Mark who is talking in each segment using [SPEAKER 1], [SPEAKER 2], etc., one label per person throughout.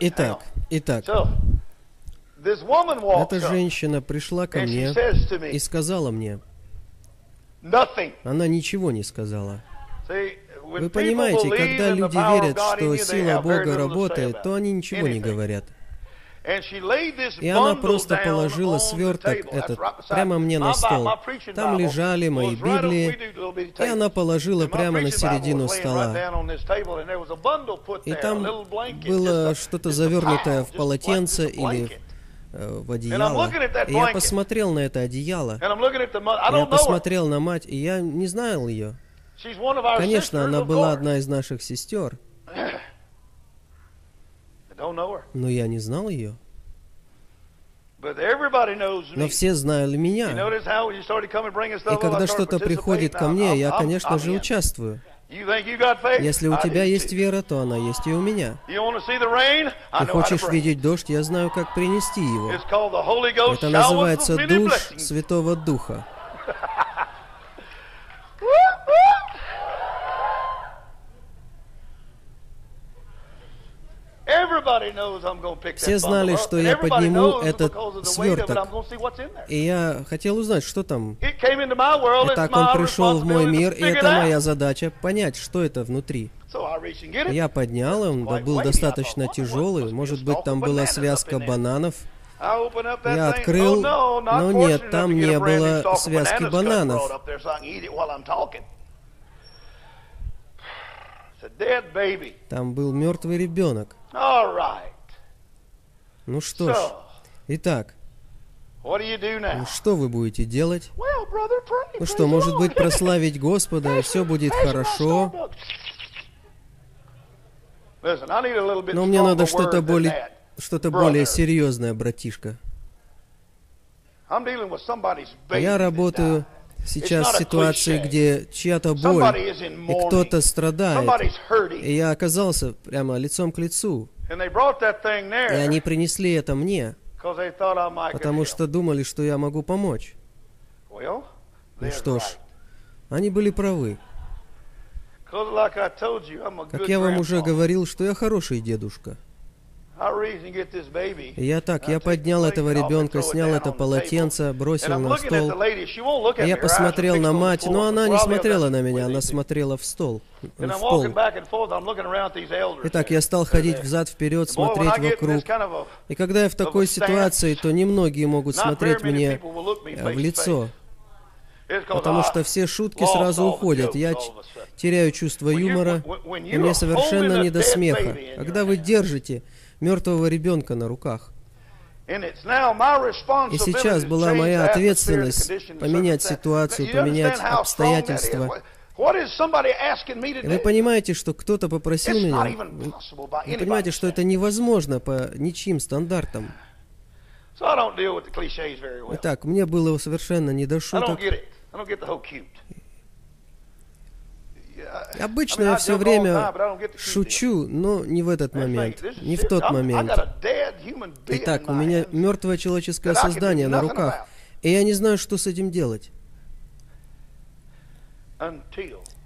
[SPEAKER 1] Итак, итак, эта женщина пришла ко мне и сказала мне, она ничего не сказала. Вы понимаете, когда люди верят, что сила Бога работает, то они ничего не говорят. И она просто положила сверток этот прямо мне на стол. Там лежали мои Библии, и она положила прямо на середину стола. И там было что-то завернутое в полотенце или э, в одеяло. И я посмотрел на это одеяло. Я посмотрел на мать, и я не знал ее. Конечно, она была одна из наших сестер, но я не знал ее. Но все знали меня. И когда что-то приходит ко мне, я, конечно же, участвую. Если у тебя есть вера, то она есть и у меня. Ты хочешь видеть дождь, я знаю, как принести его. Это называется душ. Святого Духа. Все знали, что я подниму этот сверток. И я хотел узнать, что там. Итак, он пришел в мой мир, и это моя задача понять, что это внутри. Я поднял, он был достаточно тяжелый, может быть, там была связка бананов. Я открыл,
[SPEAKER 2] oh,
[SPEAKER 1] но нет, там не было связки бананов. Там был мертвый ребенок. Ну что ж, итак, ну что вы будете делать? Ну что, может быть, прославить Господа, и все будет хорошо. Но мне надо что-то более, что-то более серьезное, братишка. Я работаю. Сейчас ситуации, где чья-то боль, и кто-то страдает. И я оказался прямо лицом к лицу. И они принесли это мне, потому что думали, что я могу помочь. Ну что ж, они были правы. Как я вам уже говорил, что я хороший дедушка. Я так, я поднял этого ребенка, снял это полотенце, бросил на стол. я посмотрел на мать, но она не смотрела на меня, она смотрела в стол, в пол. Итак, я стал ходить взад-вперед, смотреть вокруг. И когда я в такой ситуации, то немногие могут смотреть мне э, в лицо, потому что все шутки сразу уходят. Я теряю чувство юмора, и мне совершенно не до смеха. Когда вы держите мертвого ребенка на руках. И сейчас была моя ответственность поменять ситуацию, поменять обстоятельства. И вы понимаете, что кто-то попросил меня. Вы понимаете, что это невозможно по ничьим стандартам. Итак, мне было совершенно не до шуток. Обычно я все время шучу, но не в этот момент, не в тот момент. Итак, у меня мертвое человеческое создание на руках, и я не знаю, что с этим делать.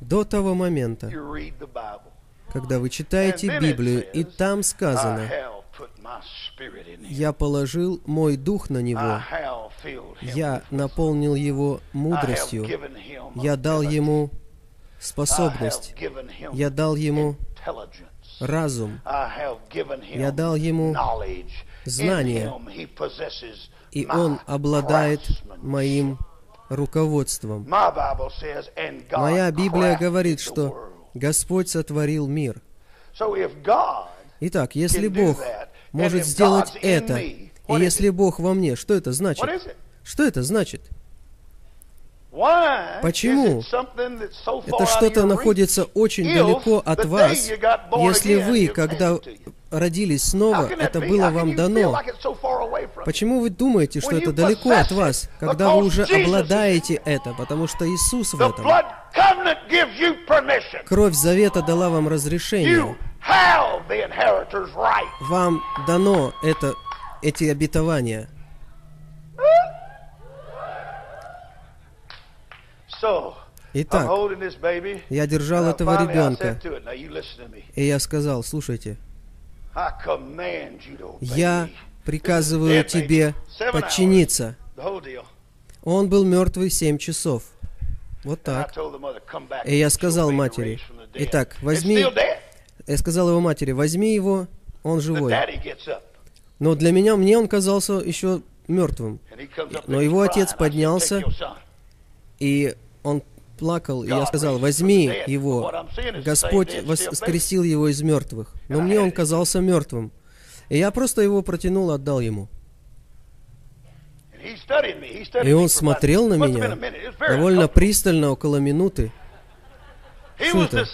[SPEAKER 1] До того момента, когда вы читаете Библию, и там сказано. «Я положил мой дух на него, я наполнил его мудростью, я дал ему способность, я дал ему разум, я дал ему знание, и он обладает моим руководством». Моя Библия говорит, что. Господь сотворил мир. Итак, если Бог может сделать это, и если? Бог во мне, что это значит? Что это значит? Почему? Это что-то находится очень далеко от вас, если вы, когда родились снова, это было вам дано. Почему вы думаете, что это далеко от вас, когда вы уже обладаете это, потому что Иисус в этом? Кровь завета дала вам разрешение. Вам дано это, эти обетования. Итак, я держал этого ребенка, и я сказал, слушайте, Я приказываю тебе подчиниться. Он был мертвый семь часов. Вот так. И я сказал матери. «Итак, возьми-. Я сказал его матери, возьми его, он живой. Но для меня, мне он казался еще мертвым. Но его отец поднялся. И он плакал, и я сказал, возьми его. Господь воскресил его из мертвых. Но мне он казался мертвым. И я просто его протянул, отдал ему. И он смотрел на меня довольно пристально, около минуты.
[SPEAKER 2] Whether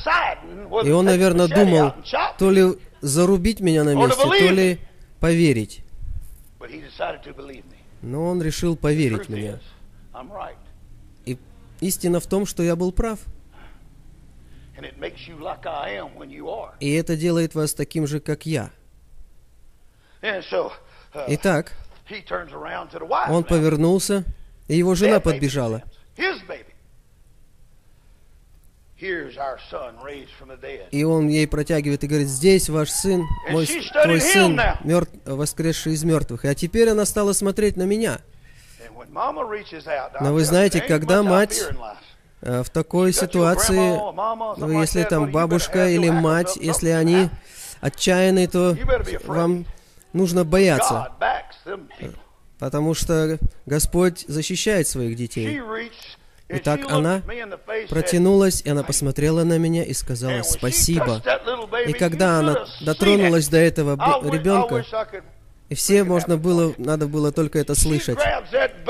[SPEAKER 1] И он, наверное, думал, то ли зарубить меня на месте, то ли поверить. Но он решил поверить мне. И истина в том, что я был прав. И это делает вас таким же, как я.
[SPEAKER 2] Uh,
[SPEAKER 1] Итак, он повернулся, и его жена подбежала. И он ей протягивает и говорит, здесь ваш сын, мой, твой сын, мертв, воскресший из мертвых. А теперь она стала смотреть на меня. Но вы знаете, когда мать. Э, В такой ситуации, ну, если там бабушка или мать, если они отчаянны, то вам нужно бояться, потому что Господь защищает своих детей. Итак, она Протянулась, и она посмотрела на меня и
[SPEAKER 2] "And
[SPEAKER 1] сказала спасибо. И когда она дотронулась до этого ребенка, и все можно было, надо было только это слышать.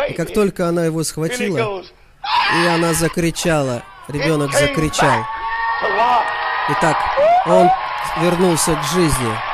[SPEAKER 1] И как только она его схватила, и она закричала, ребенок закричал. Итак, он вернулся к жизни.